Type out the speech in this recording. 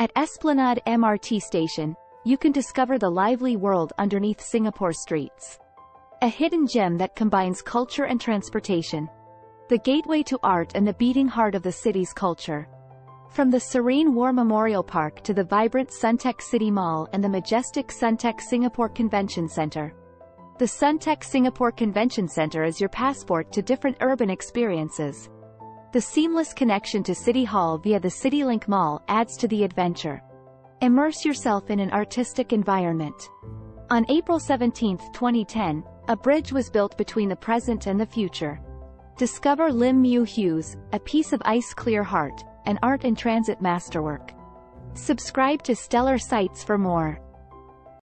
At Esplanade MRT station, you can discover the lively world underneath Singapore streets. A hidden gem that combines culture and transportation. The gateway to art and the beating heart of the city's culture. From the serene War Memorial Park to the vibrant Suntec City Mall and the majestic Suntec Singapore Convention Center. The Suntec Singapore Convention Center is your passport to different urban experiences. The seamless connection to City Hall via the CityLink Mall adds to the adventure. Immerse yourself in an artistic environment. On April 17, 2010, a bridge was built between the present and the future. Discover Lim Mu Hue's, a piece of ice-clear heart, an art and transit masterwork. Subscribe to Stellar Sights for more.